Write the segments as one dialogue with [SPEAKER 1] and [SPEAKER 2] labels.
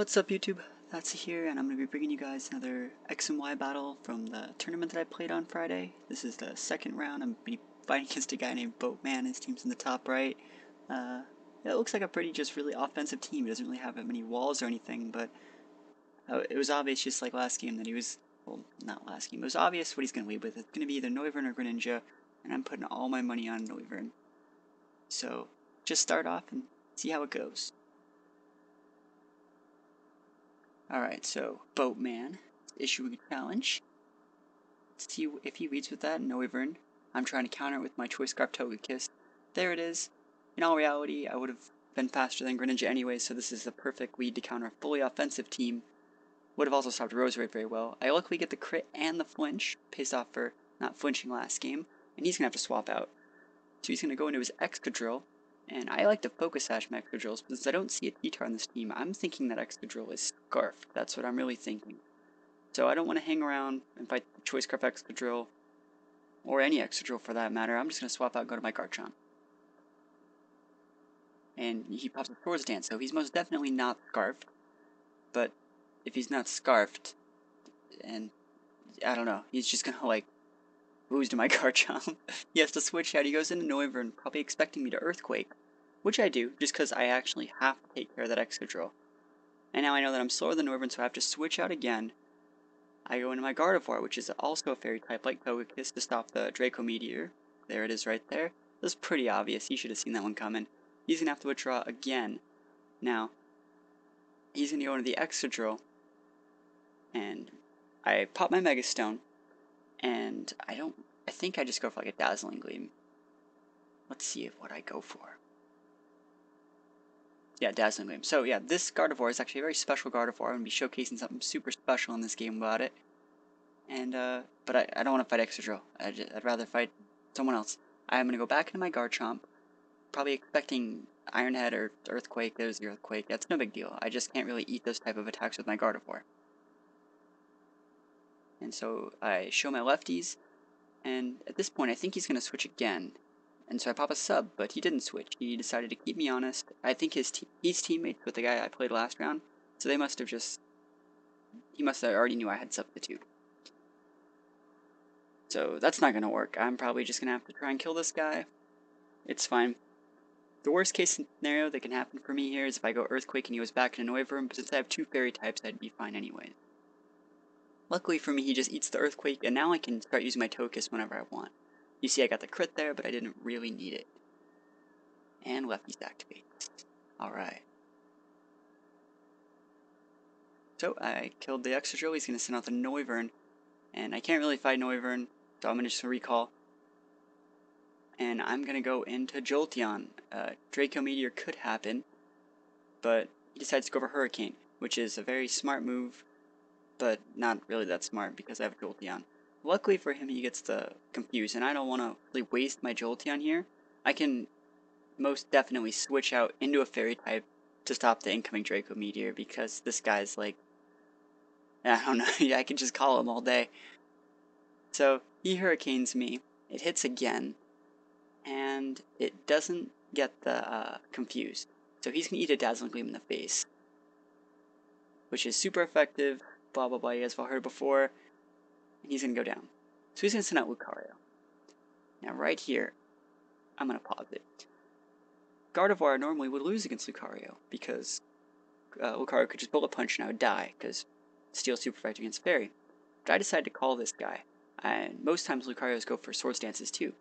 [SPEAKER 1] What's up YouTube? That's here and I'm going to be bringing you guys another X and Y battle from the tournament that I played on Friday. This is the second round. I'm be fighting against a guy named Boatman. His team's in the top right. Uh, yeah, it looks like a pretty just really offensive team. He doesn't really have that many walls or anything, but uh, it was obvious just like last game that he was, well, not last game, it was obvious what he's going to lead with. It's going to be either Noivern or Greninja, and I'm putting all my money on Noivern. So, just start off and see how it goes. Alright, so Boatman issuing a challenge. Let's see if he reads with that. Noivern. I'm trying to counter it with my Choice Scarf Togekiss. There it is. In all reality, I would have been faster than Greninja anyway, so this is the perfect lead to counter a fully offensive team. Would have also stopped Roserade very well. I luckily get the crit and the flinch, pays off for not flinching last game, and he's going to have to swap out. So he's going to go into his Excadrill, and I like to focus sash my Excadrills, but since I don't see a T-Tar on this team, I'm thinking that Excadrill is Scarf. That's what I'm really thinking. So I don't want to hang around and fight Choice Scarf Excadrill, or any Excadrill for that matter. I'm just going to swap out and go to my Garchomp. And he pops a Swords Dance, so he's most definitely not Scarfed. But if he's not Scarfed, and I don't know, he's just going to like lose to my Garchomp. he has to switch out. He goes into Noivern, probably expecting me to Earthquake. Which I do, just because I actually have to take care of that Excadrill. And now I know that I'm slower than Noivern, so I have to switch out again. I go into my Gardevoir, which is also a fairy type like Togekiss to stop the Draco Meteor. There it is right there. That's pretty obvious. He should have seen that one coming. He's going to have to withdraw again. Now, he's going to go into the Excadrill. And I pop my Mega Stone. And I don't, I think I just go for like a Dazzling Gleam. Let's see what I go for. Yeah, Dazzling Gleam. So yeah, this Gardevoir is actually a very special Gardevoir. I'm going to be showcasing something super special in this game about it. And, uh, but I, I don't want to fight Excadrill. I'd, I'd rather fight someone else. I'm going to go back into my Garchomp, probably expecting Iron Head or Earthquake. There's the Earthquake. That's no big deal. I just can't really eat those type of attacks with my Gardevoir. And so I show my lefties, and at this point I think he's going to switch again. And so I pop a sub, but he didn't switch. He decided to keep me honest. I think his te he's teammates with the guy I played last round, so they must have just he must have already knew I had substitute. So that's not going to work. I'm probably just going to have to try and kill this guy. It's fine. The worst case scenario that can happen for me here is if I go Earthquake and he goes back in Noivern, but since I have two Fairy types, I'd be fine anyway. Luckily for me, he just eats the Earthquake, and now I can start using my Togekiss whenever I want. You see I got the crit there, but I didn't really need it. And lefties activate. Alright. So I killed the Excadrill, he's going to send out the Noivern, and I can't really fight Noivern, so I'm going to just recall. And I'm going to go into Jolteon. Uh, Draco Meteor could happen, but he decides to go for Hurricane, which is a very smart move but not really that smart because I have Jolteon. Luckily for him, he gets the confused, and I don't want to really waste my Jolteon here. I can most definitely switch out into a Fairy type to stop the incoming Draco Meteor because this guy's like, I don't know, I can just call him all day. So he Hurricanes me, it hits again, and it doesn't get the uh, confused. So he's gonna eat a Dazzling Gleam in the face, which is super effective blah blah blah, you guys have all heard before, he's going to go down. So he's going to send out Lucario. Now right here, I'm going to pause it. Gardevoir normally would lose against Lucario, because uh, Lucario could just bullet punch and I would die, because Steel super effective against Fairy. But I decided to call this guy, and most times Lucarios go for Swords Dances too.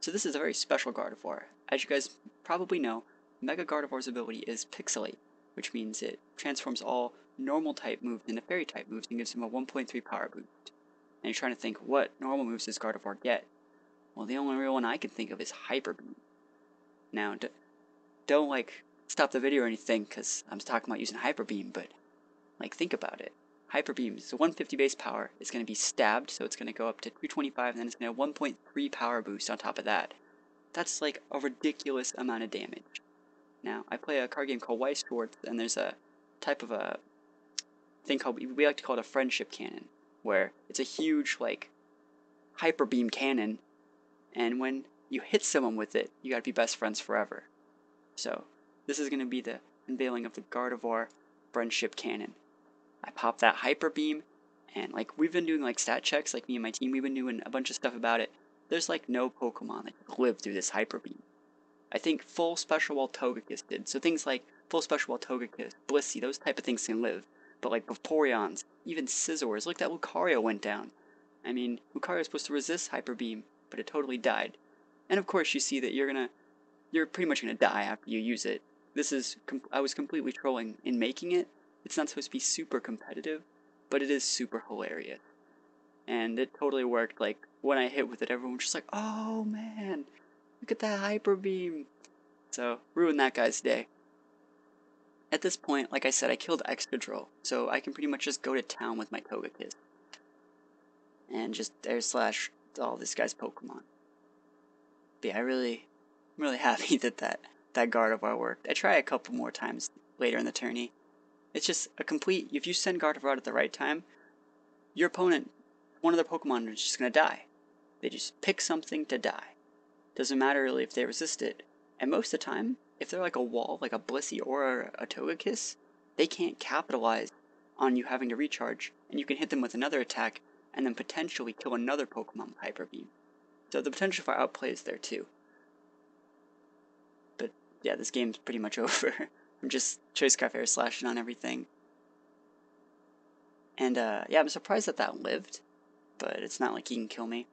[SPEAKER 1] So this is a very special Gardevoir. As you guys probably know, Mega Gardevoir's ability is Pixilate, which means it transforms all normal type moves into fairy type moves and gives him a 1.3 power boost. And you're trying to think, what normal moves does Gardevoir get? Well, the only real one I can think of is Hyper Beam. Now, don't like stop the video or anything because I'm talking about using Hyper Beam, but like think about it. Hyper Beam a 150 base power. It's going to be stabbed, so it's going to go up to 225, and then it's going to have 1.3 power boost on top of that. That's like a ridiculous amount of damage. Now, I play a card game called Weiss Schwarz, and there's a type of a thing called we like to call it a friendship cannon, where it's a huge like hyper beam cannon, and when you hit someone with it, you gotta be best friends forever. So this is gonna be the unveiling of the Gardevoir. friendship cannon. I pop that hyper beam, and like we've been doing like stat checks, like me and my team, we've been doing a bunch of stuff about it. There's like no Pokemon that live through this hyper beam. I think full special wall Togekiss did. So things like full special wall Togekiss, Blissey, those type of things can live. But like Vaporeons, even Scizors, look that Lucario went down. I mean, Lucario is supposed to resist Hyper Beam, but it totally died. And of course, you see that you're gonna, you're pretty much gonna die after you use it. This is, I was completely trolling in making it. It's not supposed to be super competitive, but it is super hilarious. And it totally worked. Like when I hit with it, everyone was just like, "Oh man, look at that hyper beam!" So ruined that guy's day. At this point, like I said, I killed Excadrill, so I can pretty much just go to town with my Togekiss. And just air slash all this guy's Pokemon. But yeah, I really, I'm really happy that that, that Gardevoir worked. I try a couple more times later in the tourney. It's just a complete, if you send Gardevoir at the right time, your opponent, one of their Pokemon is just going to die. They just pick something to die. Doesn't matter really if they resist it. And most of the time, if they're like a wall, like a Blissey or a Togekiss, they can't capitalize on you having to recharge, and you can hit them with another attack and then potentially kill another Pokemon with Hyper Beam. So the potential for outplay is there too. But yeah, this game's pretty much over. I'm just Choice Scarf Air slashing on everything. And uh, yeah, I'm surprised that that lived, but it's not like he can kill me.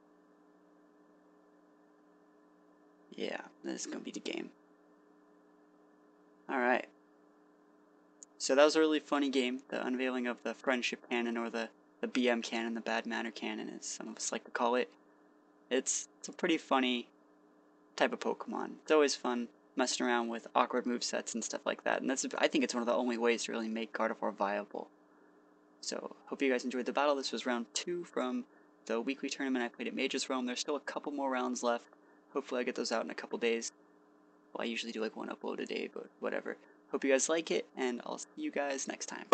[SPEAKER 1] Yeah, this is gonna be the game. Alright. So that was a really funny game, the unveiling of the Friendship Cannon, or the, the BM Cannon, the Bad Manner Cannon, as some of us like to call it. It's, it's a pretty funny type of Pokemon. It's always fun messing around with awkward move sets and stuff like that, and that's I think it's one of the only ways to really make Gardevoir viable. So, hope you guys enjoyed the battle. This was round two from the weekly tournament I played at Mages Realm. There's still a couple more rounds left. Hopefully I get those out in a couple days. Well, I usually do like one upload a day, but whatever. Hope you guys like it, and I'll see you guys next time.